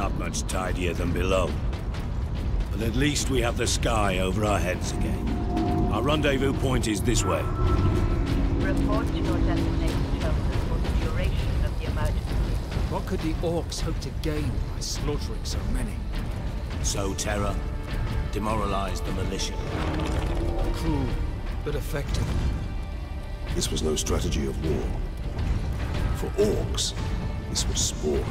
not much tidier than below. But at least we have the sky over our heads again. Our rendezvous point is this way. Report to your destination shelters for the duration of the emergency. What could the orcs hope to gain by slaughtering so many? So terror, demoralize the militia. Cruel, but effective. This was no strategy of war. For orcs, this was sport.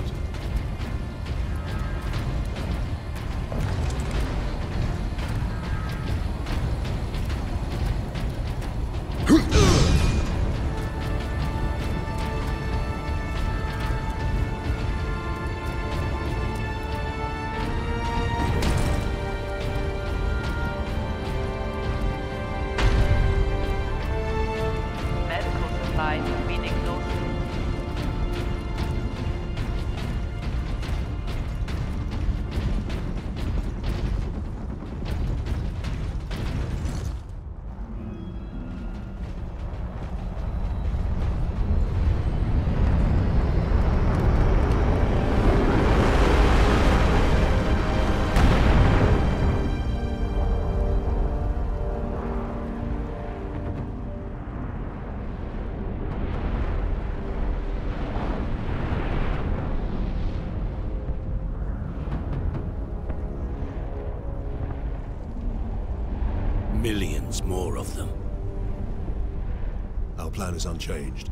Is unchanged.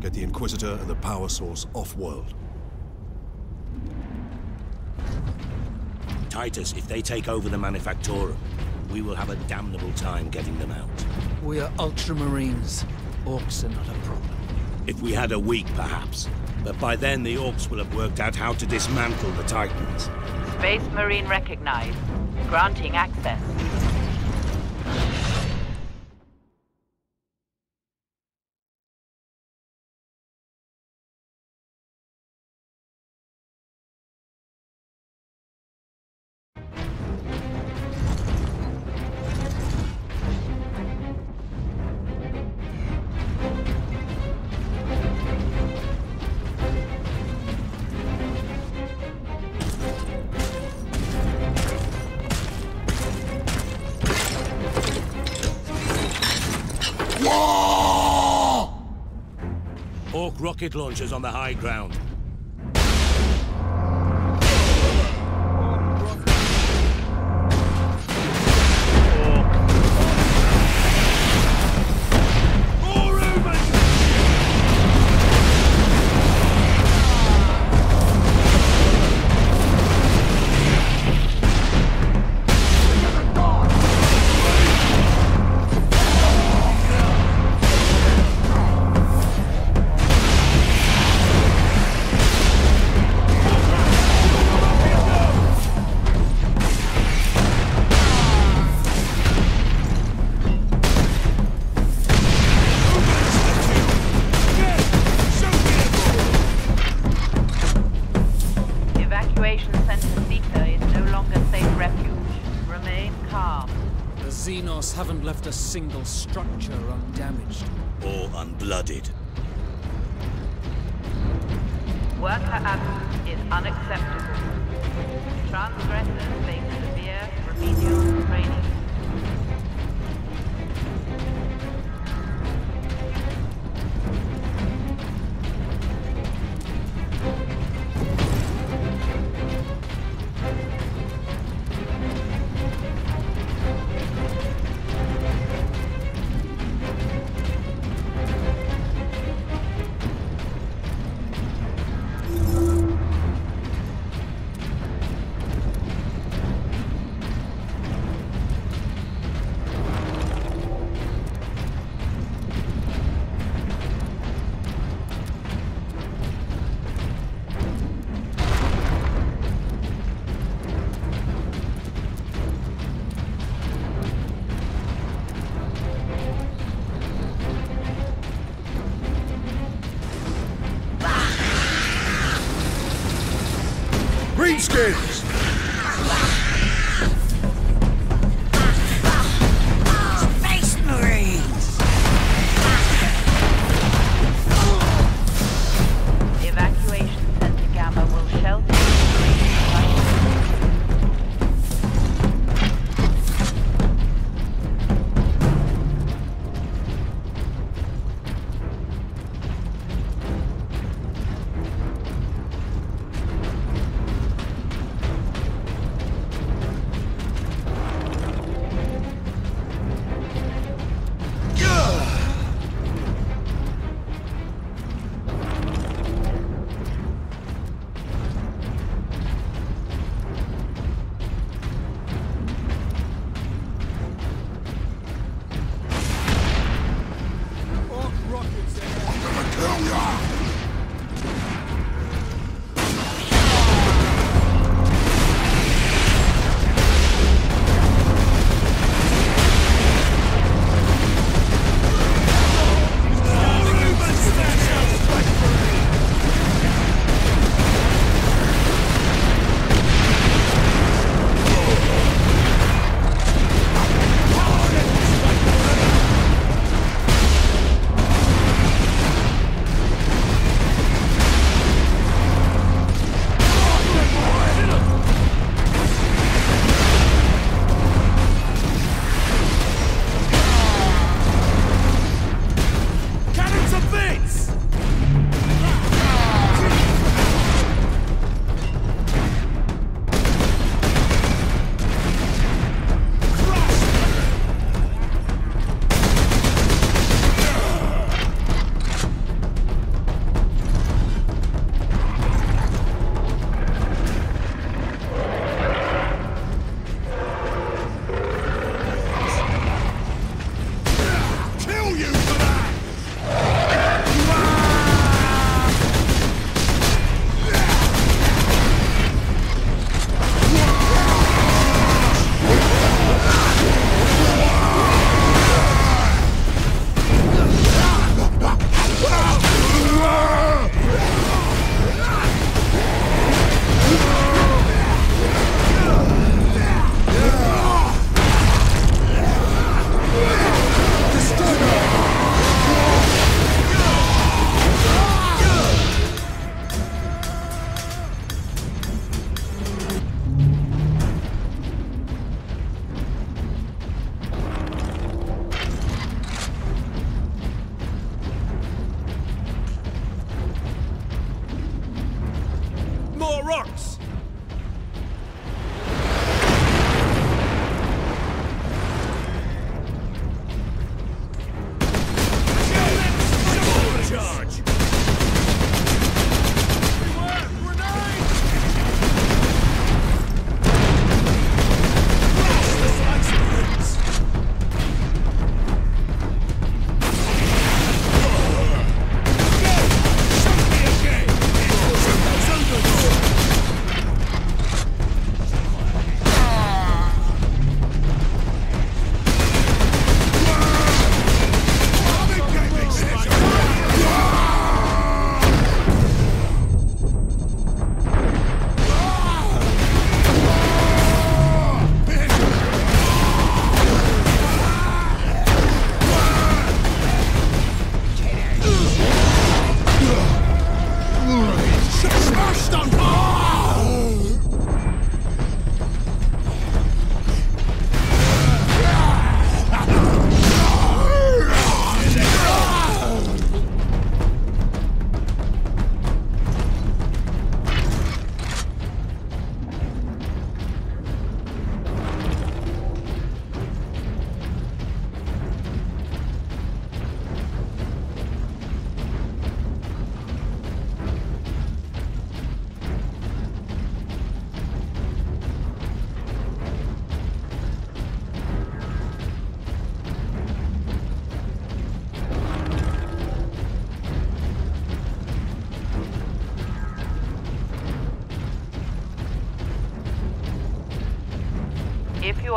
Get the Inquisitor and the power source off-world. Titus, if they take over the Manufactorum, we will have a damnable time getting them out. We are Ultramarines. Orcs are not a problem. If we had a week, perhaps. But by then, the Orcs will have worked out how to dismantle the Titans. Space Marine recognized. Granting access. Rocket launchers on the high ground. Single structure undamaged. Or unblooded. Worker absence is unacceptable. Transgressors face severe remedial training.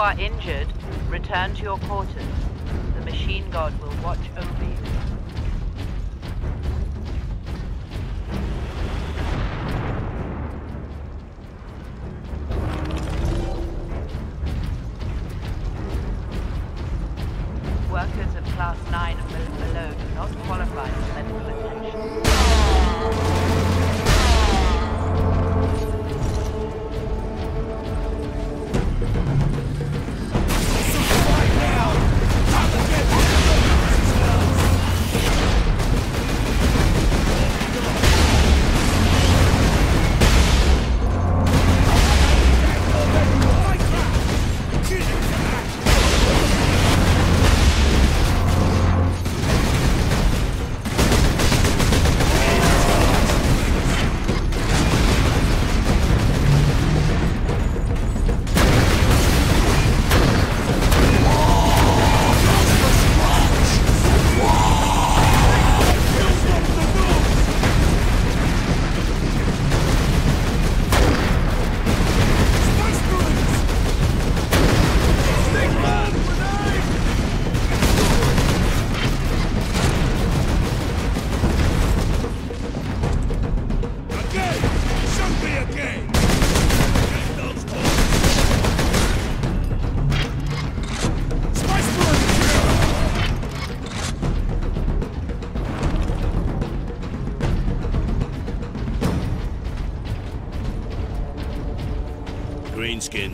are injured, return to your quarters. The machine guard will watch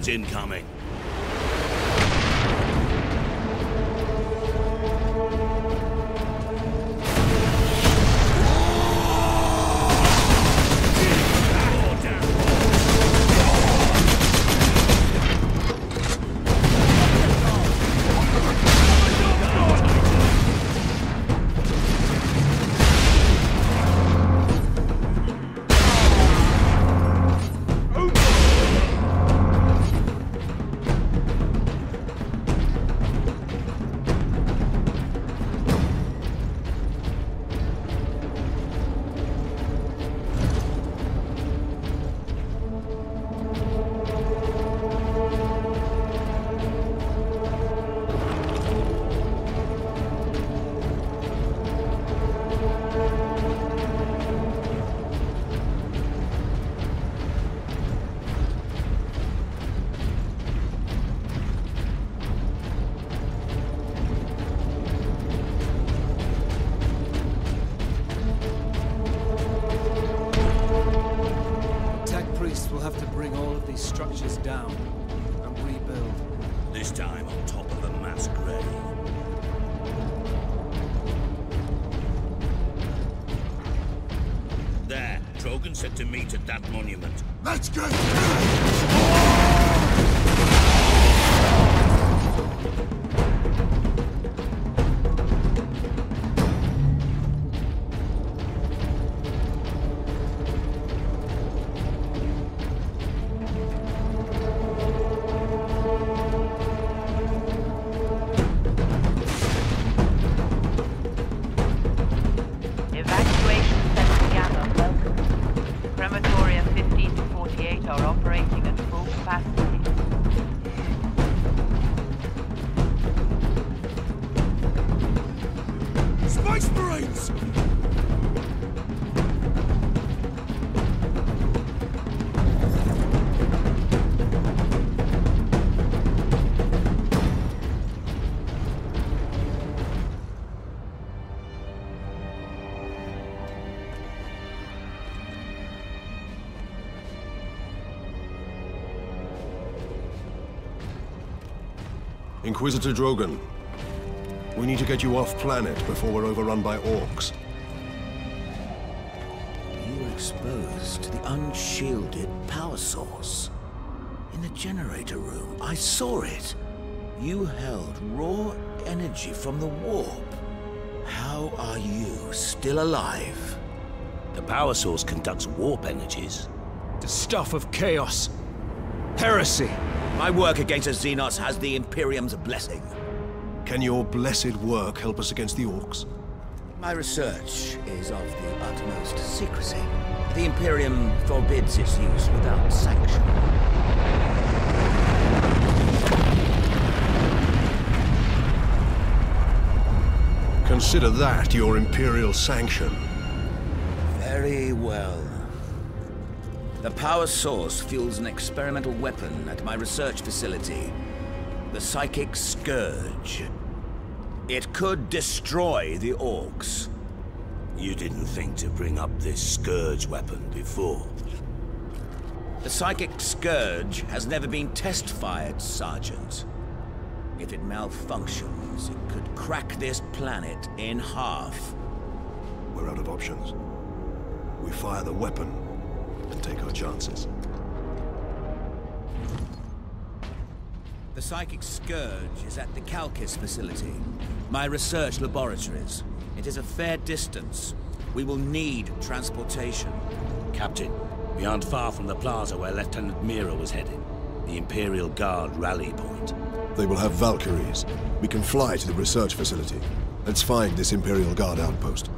incoming. To meet at that monument. Let's get Inquisitor Drogan, we need to get you off planet before we're overrun by orcs. You were exposed to the unshielded power source. In the generator room, I saw it. You held raw energy from the warp. How are you still alive? The power source conducts warp energies. The stuff of chaos. Heresy. My work against the Xenos has the Imperium's blessing. Can your blessed work help us against the orcs? My research is of the utmost secrecy. The Imperium forbids its use without sanction. Consider that your Imperial sanction. Very well. The power source fuels an experimental weapon at my research facility. The Psychic Scourge. It could destroy the orcs. You didn't think to bring up this Scourge weapon before. The Psychic Scourge has never been test-fired, Sergeant. If it malfunctions, it could crack this planet in half. We're out of options. We fire the weapon and take our chances. The Psychic Scourge is at the Calkis facility, my research laboratories. It is a fair distance. We will need transportation. Captain, we aren't far from the plaza where Lieutenant Mira was heading. The Imperial Guard rally point. They will have Valkyries. We can fly to the research facility. Let's find this Imperial Guard outpost.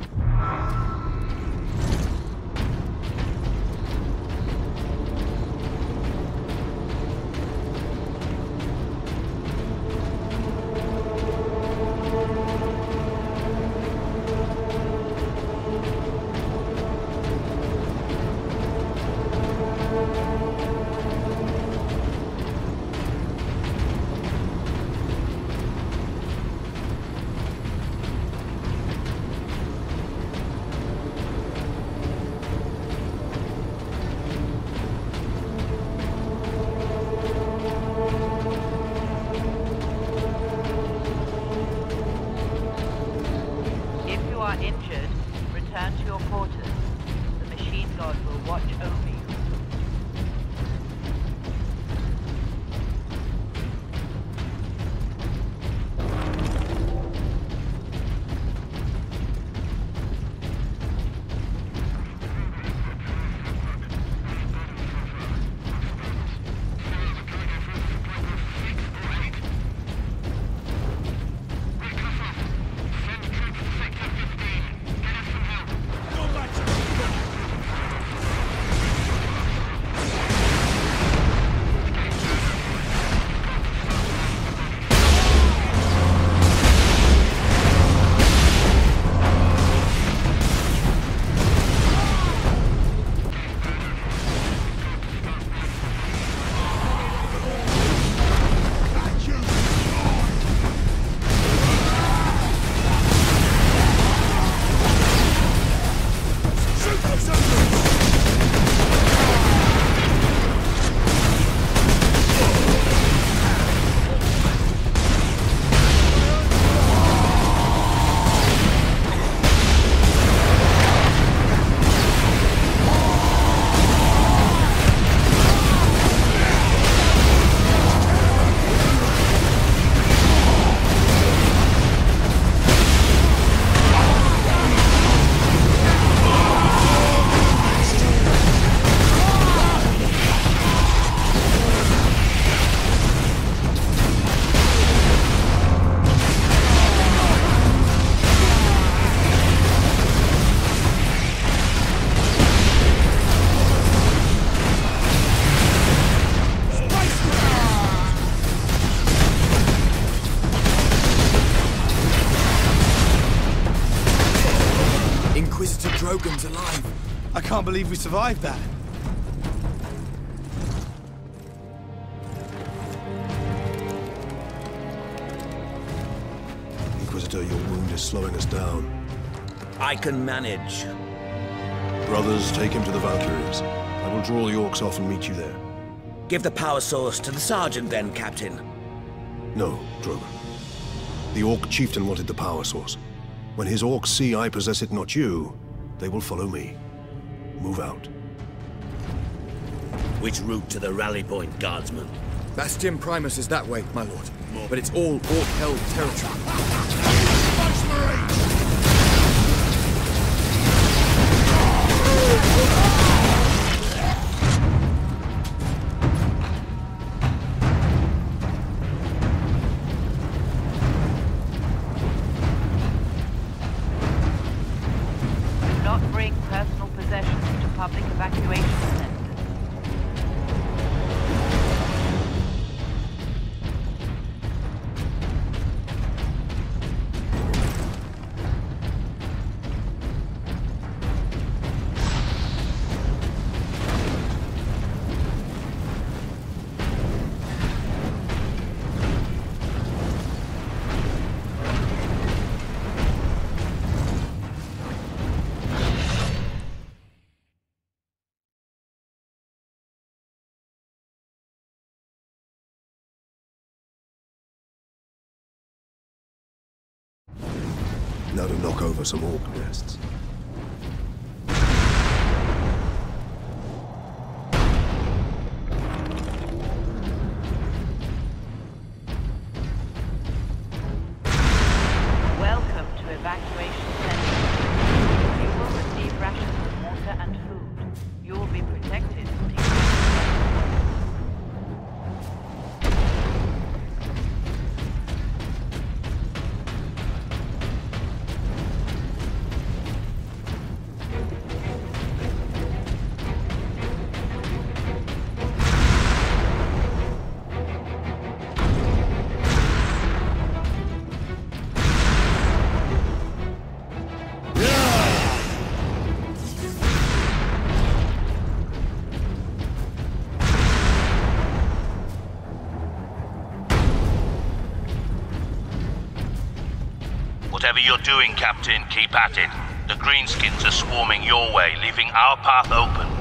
Believe we survived that. Inquisitor, your wound is slowing us down. I can manage. Brothers, take him to the Valkyries. I will draw the orcs off and meet you there. Give the power source to the sergeant then, Captain. No, Drogan. The Orc chieftain wanted the power source. When his orcs see I possess it, not you, they will follow me. Move out. Which route to the rally point, guardsman? Bastion Primus is that way, my lord. But it's all Orc-held territory. Now to knock over some orc nests. You're doing, Captain, keep at it. The Greenskins are swarming your way, leaving our path open.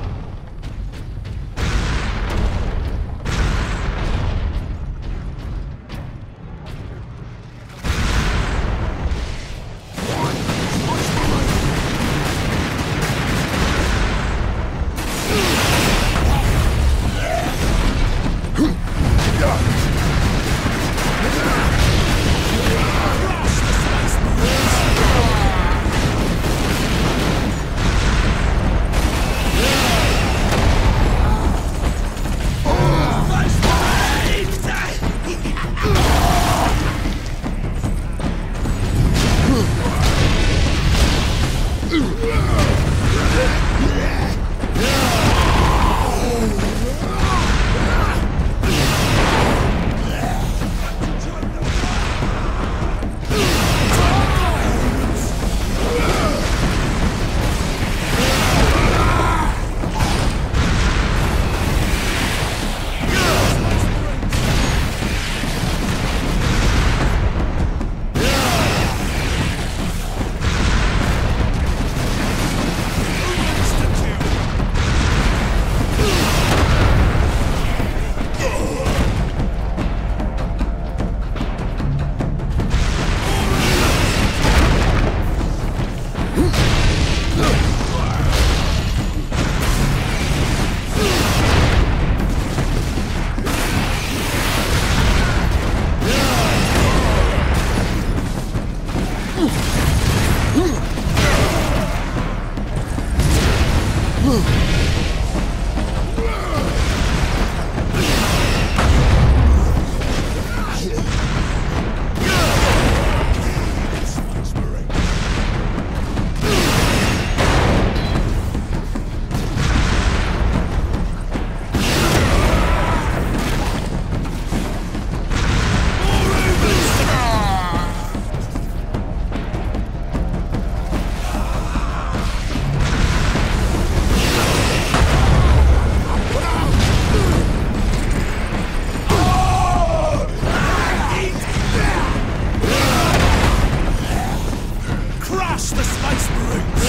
Blast the Space Marines!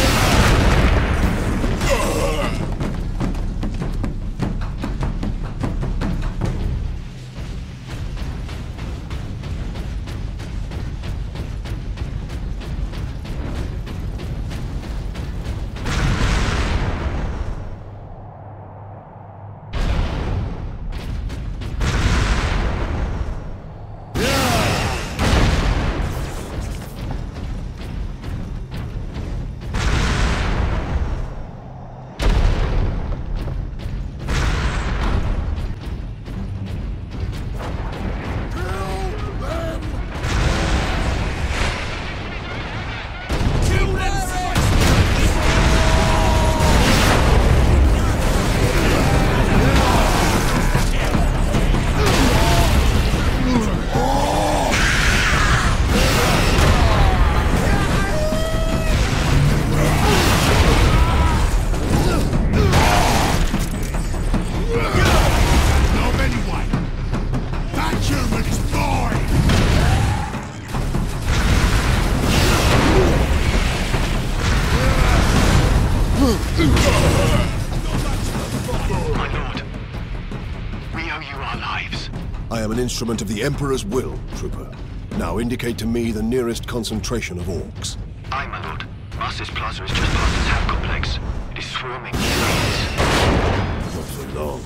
Instrument of the Emperor's will, Trooper. Now indicate to me the nearest concentration of orcs. Aye, my lord. Marsis Plaza is just past its hab complex. It is swarming. Not for long.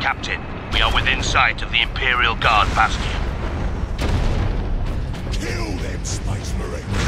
Captain, we are within sight of the Imperial Guard bastion. Space Marines!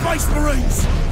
Space Marines!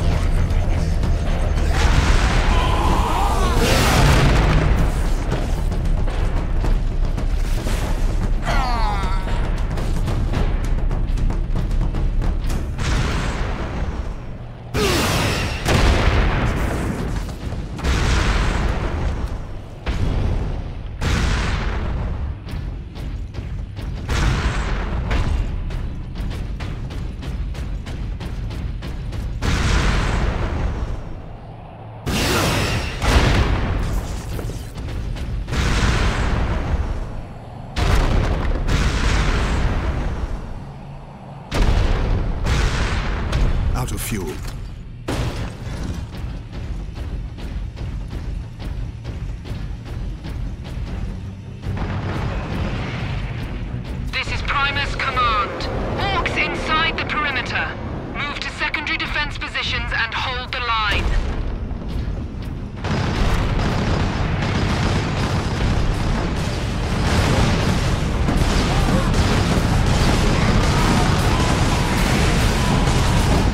Defense positions and hold the line.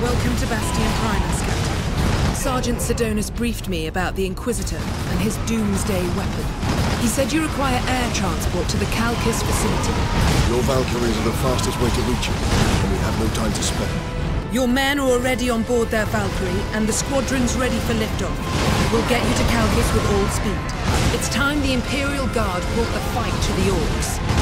Welcome to Bastion Primus, Captain. Sergeant Sidonus briefed me about the Inquisitor and his doomsday weapon. He said you require air transport to the Calcus facility. Your Valkyries are the fastest way to reach it, and we have no time to spare. Your men are already on board their Valkyrie, and the squadron's ready for liftoff. We'll get you to Calcus with all speed. It's time the Imperial Guard brought the fight to the Orcs.